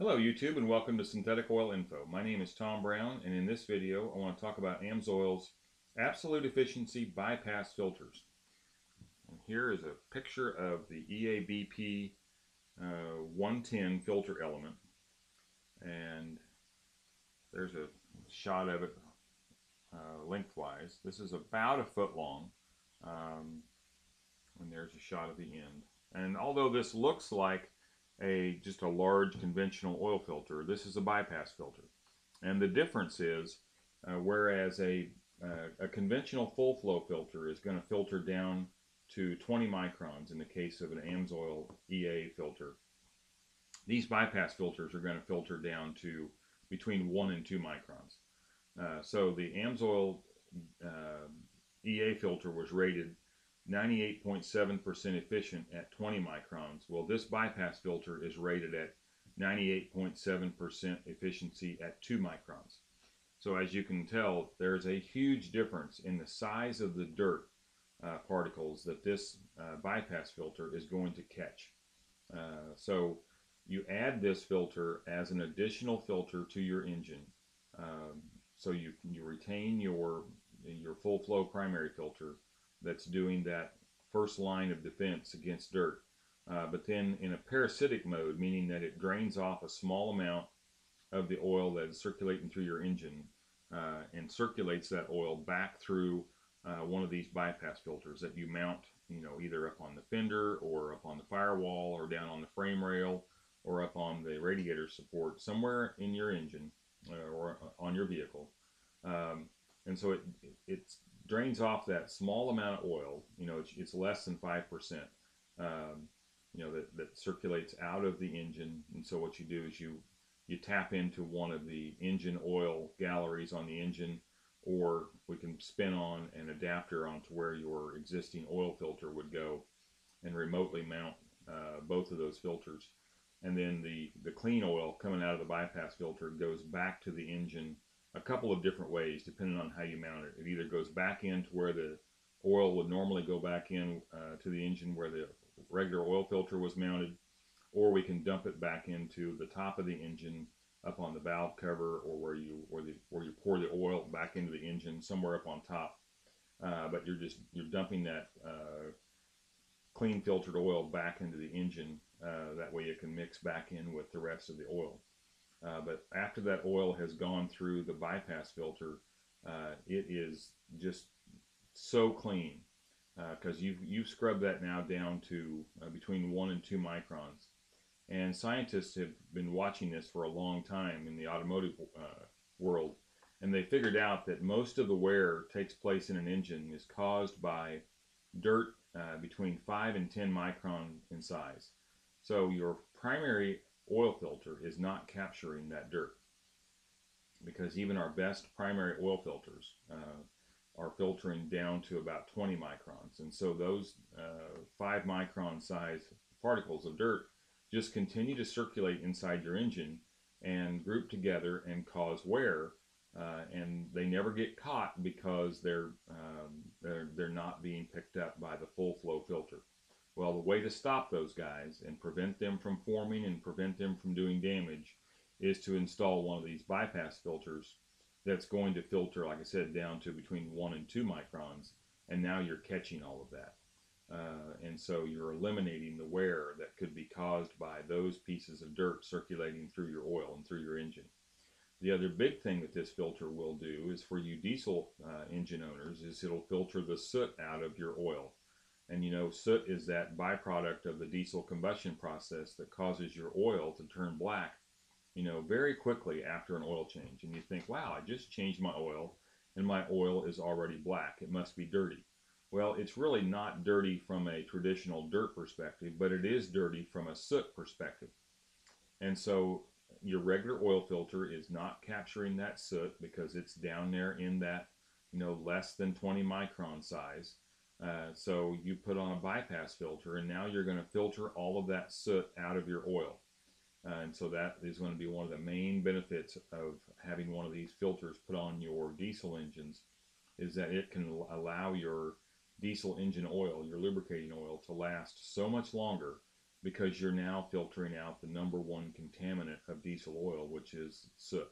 Hello YouTube and welcome to Synthetic Oil Info. My name is Tom Brown and in this video I want to talk about AMSOIL's Absolute Efficiency Bypass Filters. And here is a picture of the EABP uh, 110 filter element and there's a shot of it uh, lengthwise. This is about a foot long um, and there's a shot of the end. And although this looks like a just a large conventional oil filter. This is a bypass filter. And the difference is, uh, whereas a, uh, a conventional full flow filter is going to filter down to 20 microns in the case of an AMSOIL EA filter, these bypass filters are going to filter down to between 1 and 2 microns. Uh, so the AMSOIL uh, EA filter was rated 98.7% efficient at 20 microns. Well, this bypass filter is rated at 98.7% efficiency at 2 microns. So as you can tell, there's a huge difference in the size of the dirt uh, particles that this uh, bypass filter is going to catch. Uh, so you add this filter as an additional filter to your engine. Um, so you, you retain your, your full flow primary filter that's doing that first line of defense against dirt. Uh, but then in a parasitic mode, meaning that it drains off a small amount of the oil that is circulating through your engine uh, and circulates that oil back through uh, one of these bypass filters that you mount, you know, either up on the fender or up on the firewall or down on the frame rail or up on the radiator support somewhere in your engine uh, or on your vehicle. Um, and so it, it's drains off that small amount of oil, you know, it's, it's less than 5%, um, you know, that, that circulates out of the engine. And so what you do is you, you tap into one of the engine oil galleries on the engine, or we can spin on an adapter onto where your existing oil filter would go and remotely mount uh, both of those filters. And then the, the clean oil coming out of the bypass filter goes back to the engine a couple of different ways depending on how you mount it. It either goes back into where the oil would normally go back in uh, to the engine where the regular oil filter was mounted, or we can dump it back into the top of the engine up on the valve cover or where you or the where you pour the oil back into the engine somewhere up on top. Uh, but you're just you're dumping that uh, clean filtered oil back into the engine. Uh, that way it can mix back in with the rest of the oil. Uh, but after that oil has gone through the bypass filter, uh, it is just so clean because uh, you've, you've scrubbed that now down to uh, between one and two microns. And scientists have been watching this for a long time in the automotive uh, world, and they figured out that most of the wear takes place in an engine is caused by dirt between 5 and 10 micron in size. So your primary oil filter is not capturing that dirt because even our best primary oil filters uh, are filtering down to about 20 microns and so those uh, 5 micron size particles of dirt just continue to circulate inside your engine and group together and cause wear uh, and they never get caught because they're, um, they're, they're not being picked up by the full flow filter. Well, the way to stop those guys and prevent them from forming and prevent them from doing damage is to install one of these bypass filters that's going to filter, like I said, down to between 1 and 2 microns, and now you're catching all of that. Uh, and so you're eliminating the wear that could be caused by those pieces of dirt circulating through your oil and through your engine. The other big thing that this filter will do is for you diesel uh, engine owners is it'll filter the soot out of your oil. And you know, soot is that byproduct of the diesel combustion process that causes your oil to turn black, you know, very quickly after an oil change. And you think, wow, I just changed my oil and my oil is already black. It must be dirty. Well, it's really not dirty from a traditional dirt perspective, but it is dirty from a soot perspective. And so your regular oil filter is not capturing that soot because it's down there in that, you know, less than 20 micron size. Uh, so you put on a bypass filter and now you're going to filter all of that soot out of your oil. Uh, and so that is going to be one of the main benefits of having one of these filters put on your diesel engines is that it can allow your diesel engine oil, your lubricating oil, to last so much longer because you're now filtering out the number one contaminant of diesel oil, which is soot.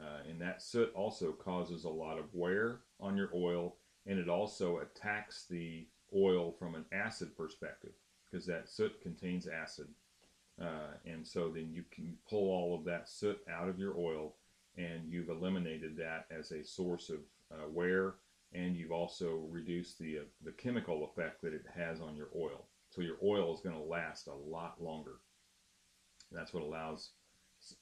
Uh, and that soot also causes a lot of wear on your oil, and it also attacks the oil from an acid perspective because that soot contains acid. Uh, and so then you can pull all of that soot out of your oil, and you've eliminated that as a source of uh, wear, and you've also reduced the uh, the chemical effect that it has on your oil. So your oil is going to last a lot longer. And that's what allows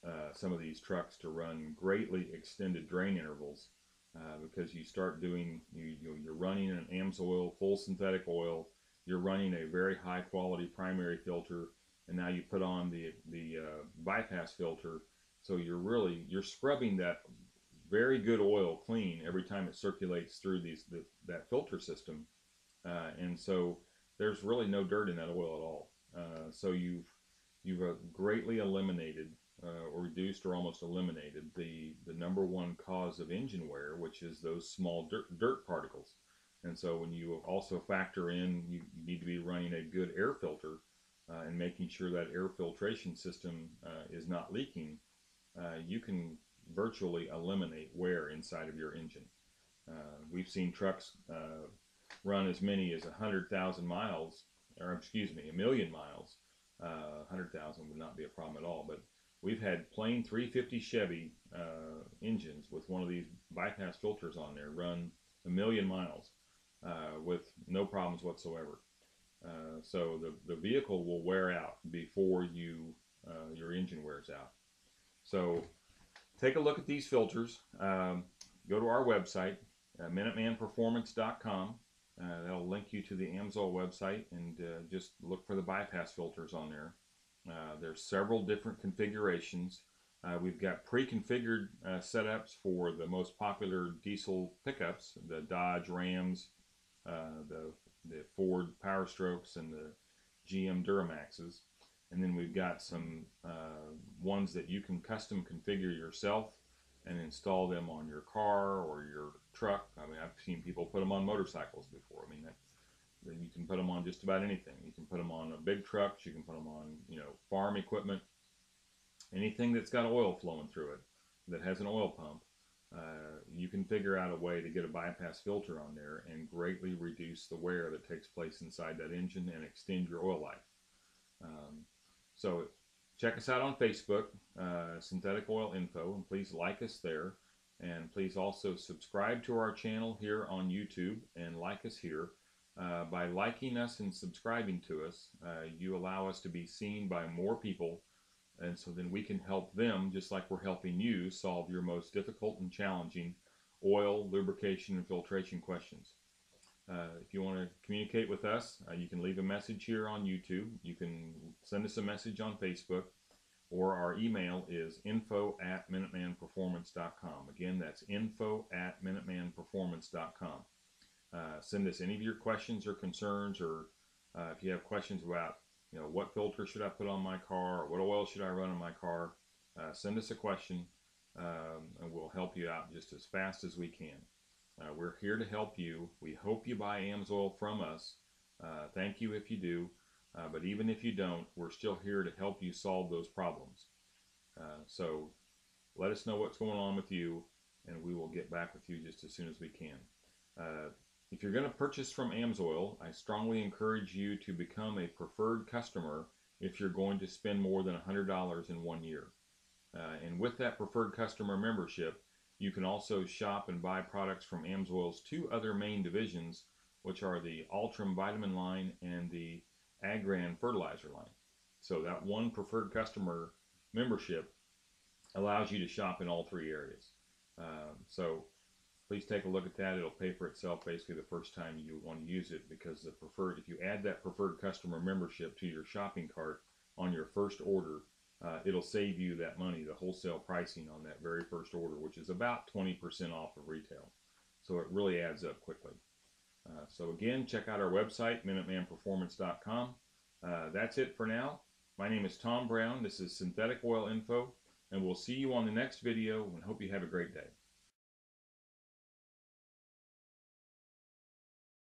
uh, some of these trucks to run greatly extended drain intervals uh, because you start doing you, you are running an AMSOIL full synthetic oil. You're running a very high quality primary filter and now you put on the the uh, bypass filter. So you're really you're scrubbing that very good oil clean every time it circulates through these the, that filter system. Uh, and so there's really no dirt in that oil at all. Uh, so you've you've uh, greatly eliminated uh, or reduced or almost eliminated the, the number one cause of engine wear, which is those small dirt, dirt particles. And so when you also factor in, you, need to be running a good air filter uh, and making sure that air filtration system uh, is not leaking, uh, you can virtually eliminate wear inside of your engine. Uh, we've seen trucks uh, run as many as 100,000 miles, or excuse me, a million miles. 100,000 would not be a problem at all, but We've had plain 350 Chevy uh, engines with one of these bypass filters on there run a million miles uh, with no problems whatsoever. Uh, so the, the vehicle will wear out before you uh, your engine wears out. So take a look at these filters. Um, go to our website, uh, MinutemanPerformance.com. Uh, that'll link you to the AMSOIL website and just look for the bypass filters on there. Uh, there's several different configurations. Uh, we've got pre-configured uh, setups for the most popular diesel pickups, the Dodge Rams, uh, the, the Ford Power Strokes, and the GM Duramaxes. And then we've got some uh, ones that you can custom configure yourself and install them on your car or your truck. I mean, I've seen people put them on motorcycles before. I mean, that, you can put them on just about anything. Put them on a big trucks. You can put them on, you know, farm equipment. Anything that's got oil flowing through it that has an oil pump, uh, you can figure out a way to get a bypass filter on there and greatly reduce the wear that takes place inside that engine and extend your oil life. Um, so check us out on Facebook, uh, Synthetic Oil Info, and please like us there. And please also subscribe to our channel here on YouTube and like us here. Uh, by liking us and subscribing to us, uh, you allow us to be seen by more people, and so then we can help them just like we're helping you solve your most difficult and challenging oil, lubrication, and filtration questions. Uh, if you want to communicate with us, uh, you can leave a message here on YouTube. You can send us a message on Facebook, or our email is info at minutemanperformance.com. Again, that's info at minutemanperformance.com. Uh, send us any of your questions or concerns, or uh, if you have questions about, you know, what filter should I put on my car, or what oil should I run in my car, uh, send us a question, um, and we'll help you out just as fast as we can. Uh, we're here to help you. We hope you buy AMSOIL from us. Uh, thank you if you do, but even if you don't, we're still here to help you solve those problems. so let us know what's going on with you, and we will get back with you just as soon as we can. If you're going to purchase from AMSOIL, I strongly encourage you to become a preferred customer if you're going to spend more than $100 in one year. Uh, and with that preferred customer membership, you can also shop and buy products from AMSOIL's two other main divisions, which are the Ultram vitamin line and the Agran fertilizer line. So that one preferred customer membership allows you to shop in all three areas. Um, so please take a look at that. It'll pay for itself basically the first time you want to use it because the preferred, if you add that preferred customer membership to your shopping cart on your first order, uh, it'll save you that money, the wholesale pricing on that very first order, which is about 20% off of retail. So it really adds up quickly. Uh, so again, check out our website, MinutemanPerformance.com. Uh, that's it for now. My name is Tom Brown. This is Synthetic Oil Info, and we'll see you on the next video and hope you have a great day.